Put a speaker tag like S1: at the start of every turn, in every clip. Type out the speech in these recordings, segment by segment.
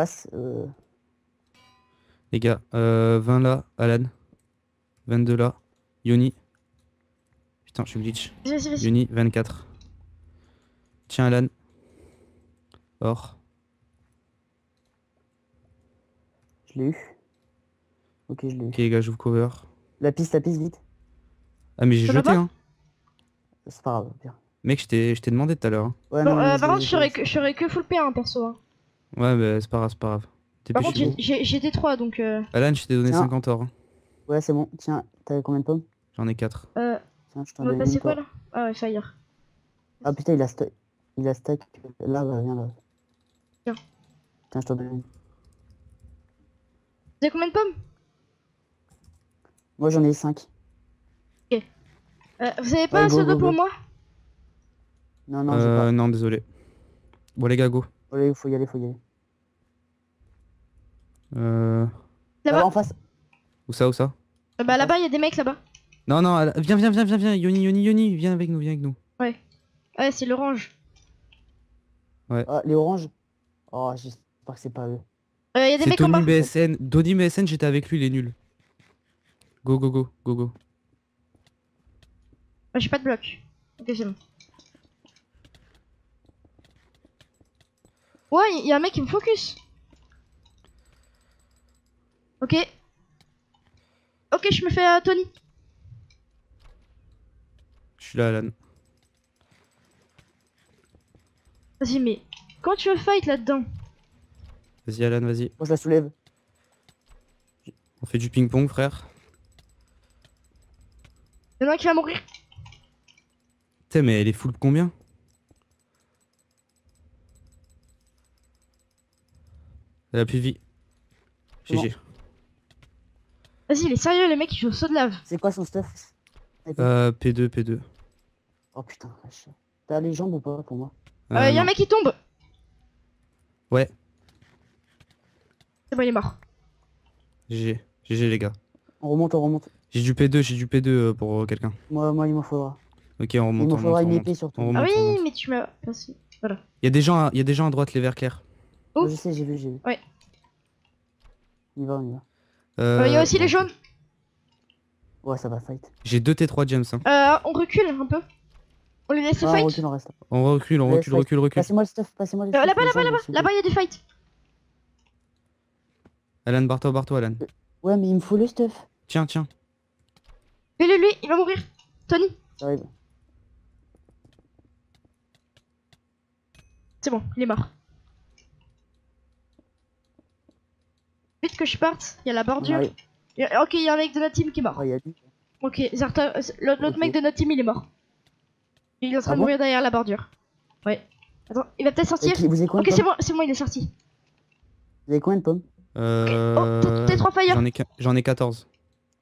S1: passe. Euh...
S2: Les gars, euh, 20 là, Alan. 22 là. Yoni. Putain, je suis glitch. Yoni, 24. Tiens, Alan. Or.
S1: Je l'ai eu. Ok, je l'ai eu.
S2: Ok, les gars, je vous cover.
S1: La piste, la piste, vite.
S2: Ah, mais j'ai jeté,
S3: pas
S2: hein.
S1: C'est pas grave, pire.
S2: Mec, je t'ai je t'ai demandé tout à l'heure. hein.
S1: Ouais,
S3: Bon,
S1: non,
S3: euh,
S1: mais
S3: par contre,
S1: je-
S3: serais que, je serais que full P, hein, perso. Hein.
S2: Ouais, bah, c'est pas grave, c'est pas grave.
S3: Par contre,
S2: Dépêchez-vous.
S3: j'ai- j'ai j'ai T3, donc... Euh,
S2: Alan, je t'ai donné
S1: Tiens.
S2: 50 or. hein.
S1: Ouais, c'est bon. Tiens, t'avais combien de pommes?
S2: J'en ai 4.
S3: euh,
S1: Tiens, je t'en donne
S3: passer quoi, là? Ah ouais, Fire.
S1: Ah putain, il a stack. Il a stack. Là, bah, viens là.
S3: Tiens.
S1: Tiens, je t'en donne une.
S3: Vous avez combien de pommes?
S1: Moi, j'en ai 5.
S3: euh, Vous avez pas
S1: Ouais,
S3: un pseudo pour
S1: go.
S3: moi?
S1: Non, non, j'ai
S2: Euh,
S1: pas.
S2: non, désolé. Bon, les gars, go.
S1: Allez, faut y aller, faut y aller.
S2: Euh...
S3: Là-bas
S1: Là-bas, en face.
S2: Où ça, où ça?
S3: Euh, Bah là-bas, il y a des mecs là-bas.
S2: Non, non, viens, viens, viens, viens, viens. Yoni, Yoni, Yoni, viens avec nous, viens avec nous.
S3: Ouais, c'est l'orange.
S1: Ah, les oranges? Oh, j'espère que c'est pas eux.
S3: Euh, Il y a des
S2: C'est
S3: mecs en bas.
S2: Tony BSN. Tony BSN, j'étais avec lui, il est nul. Go, go, go, go, go.
S3: J'ai pas de bloc. Ok, c'est bon. Ouais, il y a un mec qui me focus. Ok. Ok, je me fais euh, Tony.
S2: Je suis là, Alan.
S3: Vas-y, mais quand tu veux fight là-dedans?
S2: Vas-y, Alan, vas-y.
S1: Moi, je la soulève.
S2: On fait du ping-pong, frère.
S3: Il y en a un qui va mourir.
S2: Putain, mais elle est full de combien? Elle a plus de vie. GG.
S3: Vas-y, il est sérieux, les mecs, ils jouent au saut de lave.
S1: C'est quoi son stuff
S2: Euh, P2, P2.
S1: Oh putain. T'as les jambes ou pas pour moi
S3: Euh, il y a
S2: non.
S3: un mec qui tombe.
S2: Ouais,
S3: C'est bon, il est mort.
S2: GG. GG, les gars.
S1: On remonte, on remonte.
S2: J'ai du P2, j'ai du P2 euh, pour euh, quelqu'un.
S1: Moi, moi il m'en faudra.
S2: Ok, on
S1: Il
S2: remonte,
S1: m'en
S2: on
S1: faudra
S2: remonte,
S1: une épée surtout.
S2: On
S3: Ah
S2: remonte, on
S3: oui, mais tu m'as. Voilà.
S2: Il y a des gens, à- il y a des gens à droite, les verts clairs.
S3: Oh.
S1: Je sais, j'ai vu, j'ai vu.
S3: Ouais.
S1: On y va, on y va.
S3: Euh, Il y a aussi les jaunes.
S1: Ouais, ça va fight.
S2: J'ai deux T3 James. Hein.
S3: Euh, on recule un peu. On les laisse
S1: Ah,
S3: fight.
S1: recule, on reste.
S2: On recule, on recule,
S1: fight.
S2: recule, recule.
S1: Passez-moi le stuff, passez-moi le
S3: Euh,
S1: stuff.
S3: là-bas, là-bas, là-bas. Là-bas, il y a des fights.
S2: Alan, barre-toi, barre-toi, Alan.
S1: Ouais, mais il me faut le stuff.
S2: Tiens, tiens.
S3: Lui, lui, lui, il va mourir. Tony,
S1: J'arrive.
S3: c'est bon, il est mort. Vite que je parte, il y a la bordure. y a- Ok, il y a un mec de notre team qui est mort.
S1: Il y a lui.
S3: Ok, Zarta, euh, l'autre mec de notre team, il est mort. Il est en train
S1: Ah
S3: de
S1: bon
S3: mourir derrière la bordure. Ouais. Attends, il va peut-être sortir.
S1: Ok, vous
S3: c'est bon, c'est bon, il est sorti.
S1: Vous avez combien de pommes
S2: Euh...
S3: Oh, t'es 3 fire.
S2: J'en ai, qu- j'en ai 14.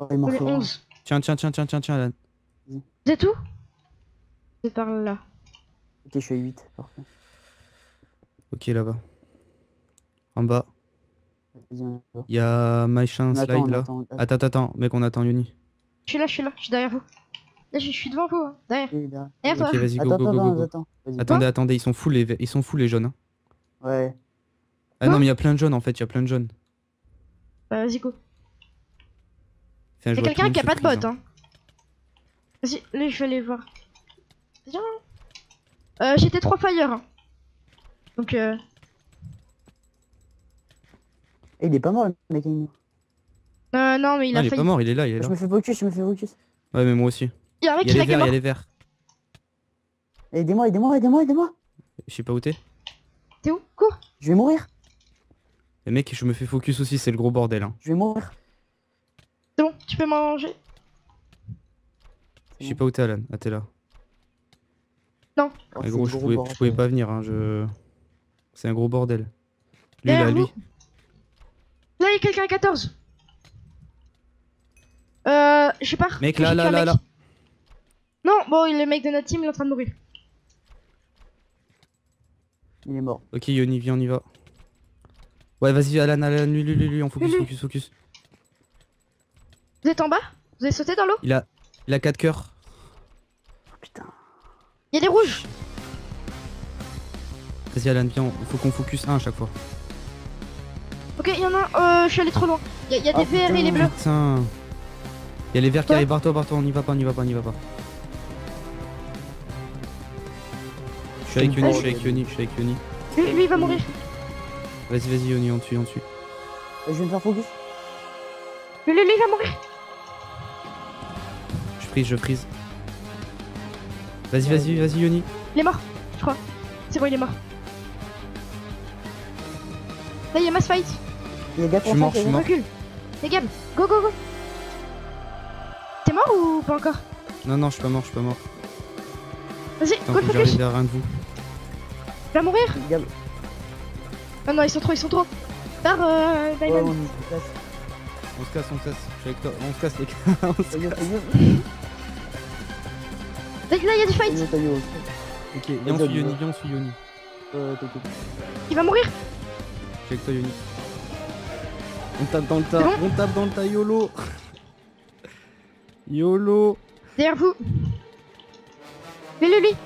S1: Oh, il m'en faut un.
S3: 11.
S2: Tiens, tiens, tiens, tiens, tiens, tiens, Alan.
S3: C'est tout C'est par là.
S1: Ok, je suis à 8. Parfait.
S2: Ok, là-bas. En bas.
S1: Vas-y, on y va.
S2: Il y a machin
S1: On
S2: slide
S1: attend,
S2: là.
S1: attend.
S2: Attends, attends, attends, mec, on attend Yoni.
S3: Je suis là, je suis là, je suis derrière vous. Là, je suis devant vous, hein. derrière.
S1: Oui, derrière.
S3: Derrière
S2: Ok,
S3: toi.
S2: vas-y, go,
S1: Attends,
S2: go, go,
S1: attends,
S2: go,
S1: attends,
S2: go.
S1: attends. Vas-y.
S2: Attendez, attendez, ils sont fous les, ils sont fous les jaunes. hein.
S1: Ouais.
S2: Ah non, mais il y a plein de jaunes en fait, il y a plein de jaunes.
S3: Bah, vas-y, go.
S2: Je
S3: Y'a quelqu'un qui a pas de
S2: se
S3: bot,
S2: freeze,
S3: hein. Vas-y, là, je vais aller voir. Viens. Euh, j'étais 3 fire. hein. Donc, euh.
S1: Eh, il est pas mort le mec
S3: euh, non, mais il
S2: Ah,
S3: a
S2: il est
S3: failli.
S2: pas mort, il est là, il est
S1: Je
S2: là.
S1: me fais focus, je me fais focus.
S2: Ouais, mais moi aussi.
S3: Il y a un mec
S2: Il
S3: qui
S2: les il les verts.
S1: Aidez-moi, aidez-moi, aidez-moi, aidez-moi.
S2: Je sais pas où t'es.
S3: T'es où? Cours.
S1: Je vais mourir.
S2: Et mec, je me fais focus aussi, c'est le gros bordel. Hein.
S1: Je vais mourir.
S3: C'est bon, tu peux manger.
S2: Je sais pas où t'es, Alan. Ah, t'es là.
S1: Oh,
S2: Mais
S1: c'est
S2: gros, je pouvais, je pouvais pas venir, hein. Je... C'est un gros bordel. Lui,
S3: Derrière
S2: là,
S3: vous.
S2: lui.
S3: Là, il y a quelqu'un à 14. Euh, je pars.
S2: Mec,
S3: J'ai
S2: là, là, là,
S3: mec.
S2: là.
S3: Non, bon, le mec de notre team, il est en train de mourir.
S1: Il est mort.
S2: Ok, Yoni, viens, on y va. Ouais, vas-y, Alan, Alan, lui, lui, lui, lui, on focus, focus, focus.
S3: Vous êtes en bas? Vous avez sauté dans l'eau?
S2: Il a, il a 4 cœurs.
S1: Oh, putain.
S3: Il y a des rouges.
S2: Vas-y, Alan, viens, il faut qu'on focus un à chaque fois.
S3: Ok, il y en a un. Euh, je suis allé trop loin. Il y, a- y a des verts et les bleus.
S2: Putain. Il y a les verts qui arrivent, barre-toi, barre-toi, on y va pas, on y va pas, on y va pas. Je suis avec Yoni, je suis avec Yoni, je suis avec Yoni.
S3: Lui, lui, il va mourir.
S2: Vas-y, vas-y, Yoni, on tue, on tue.
S1: Je vais me faire focus.
S3: Lui, lui, lui, il va mourir.
S2: Je freeze, je freeze. Vas-y, vas-y, vas-y, Yoni.
S3: Il est mort, je crois. C'est bon, il est mort. Là, il y a mass fight.
S1: Les gars,
S2: Je suis mort, je suis mort.
S3: Recule. Les gars, go, go, go. T'es mort ou pas encore?
S2: Non, non, je suis pas mort, je suis pas mort.
S3: Vas-y, go le focus.
S2: vers un de vous.
S3: Il va mourir?
S1: Les gars,
S3: Ah non, ils sont trop, ils sont trop. Par euh,
S1: ouais, on se casse.
S2: On se casse, on se casse. Je suis avec toi, on se casse les gars. on se casse.
S3: Là, il y a du fight.
S2: Ok, viens, on suit Yoni, viens, on suit Yoni.
S1: Euh.
S3: Il va mourir?
S2: Je suis avec toi, Yoni. On tape dans le tas,
S3: bon
S2: on tape dans le tas, YOLO. YOLO.
S3: Derrière vous. Lui, lui, lui.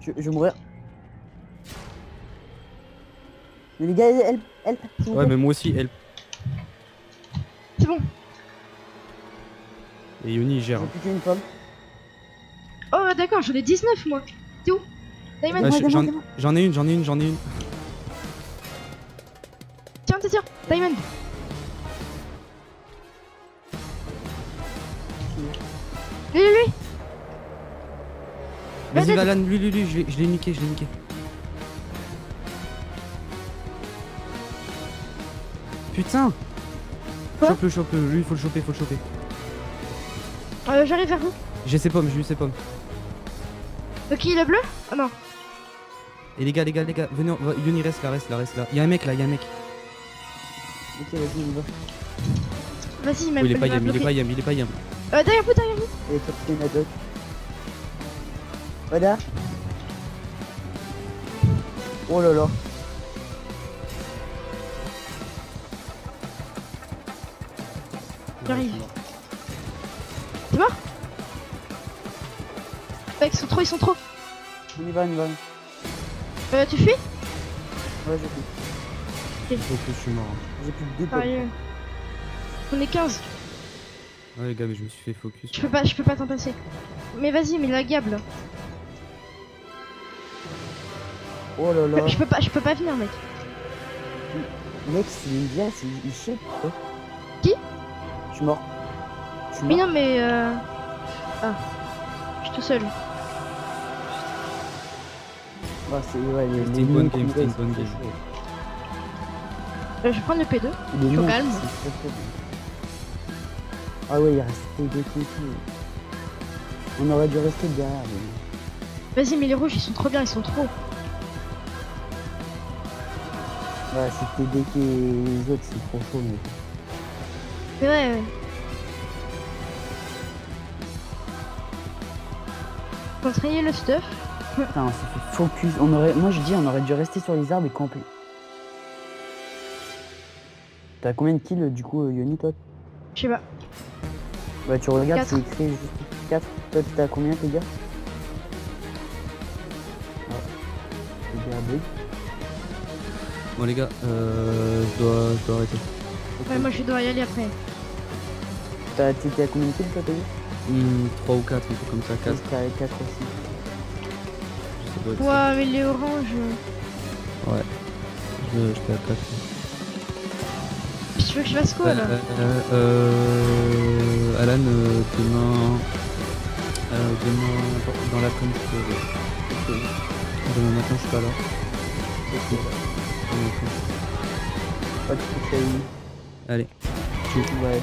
S1: Je, je vais mourir. Mais les gars, help, help,
S2: Ouais, mais moi aussi, elle.
S3: C'est bon.
S2: Et Yoni, gère.
S1: J'ai pomme.
S3: Oh, d'accord, j'en ai 19 moi. Diamond,
S2: Ah,
S1: moi,
S2: J'en
S1: c'est
S2: ai une, j'en ai une, j'en ai une.
S3: tiens, tiens, tiens. Diamond. Lui, lui, lui.
S2: Vas-y. Valan, lui, lui, lui, je l'ai niqué, je l'ai niqué. Putain Chope-le, chope-le, lui, faut le choper, faut le choper.
S3: Euh, J'arrive vers vous.
S2: J'ai ses pommes, j'ai eu ses pommes.
S3: Ok, le bleu? Ah non.
S2: Et les gars, les gars, les gars, venez, on va- Yoni reste là, reste là, reste là. Y'a un mec là, y'a un mec.
S1: Ok, vas-y, on y va.
S3: Vas-y, il
S2: Oh, il est
S3: il
S2: pas yam, il est pas yam, il est pas yam.
S3: Euh, derrière vous, derrière vous.
S1: Et capitaine Haddock. Voilà. Oh là là.
S3: J'arrive. T'es mort Mec, ils sont trop, ils sont trop.
S1: On y va, on y va.
S3: Euh, tu fuis
S1: Ouais, j'ai plus.
S2: Ok, je suis mort.
S1: J'ai plus que deux.
S3: Sérieux. On est 15.
S2: Ouais, les gars, mais je me suis fait focus.
S3: Je peux pas, je peux pas t'en passer. Mais vas-y, mais la gable.
S1: Oh là là.
S3: Je peux pas, je peux pas venir, mec.
S1: Mec, s'il me vient, c'est- il quoi.
S3: Qui
S1: Je suis mort. Je suis
S3: Mais non, mais euh... Ah. Je suis tout seul.
S1: Ah, c'est ouais, les,
S2: C'était
S1: les
S2: une bonne game, c'était une bonne game.
S3: Euh, je vais prendre le P2.
S1: Il est
S3: Faut
S1: long,
S3: calme.
S1: Ah ouais, il reste deux trucs et tout. On aurait dû rester derrière. Mais...
S3: Vas-y, mais les rouges, ils sont trop bien, ils sont trop.
S1: Ouais, c'était dès que les autres, c'est trop chaud. Mais...
S3: Mais ouais, ouais. Contrayer le stuff.
S1: Putain, on s'est fait focus. On aurait... Moi, je dis, on aurait dû rester sur les arbres et camper. T'as combien de kills du coup, euh, Yoni, toi?
S3: Je sais pas.
S1: Bah, tu regardes, c'est écrit juste 4. Toi, t'as combien, tes gars? Ah. Les gars, bug.
S2: Bon, les gars, euh, je dois, je dois arrêter.
S3: Ouais, moi, je dois y aller après.
S1: T'as- à combien de kills, toi, t'as vu
S2: Hmm, 3 ou 4, un truc comme ça, 4.
S1: J'étais à 4 aussi.
S2: Ça doit être ça.
S3: Ouah, mais les oranges.
S2: Je, à 4.
S3: Tu veux que je fasse quoi
S2: Euh,
S3: là
S2: euh, euh, Alan, euh, demain, euh, demain dans l'après-midi, je- demain matin je suis pas là. Matin.
S1: Pas de
S2: Allez.
S1: Ouais,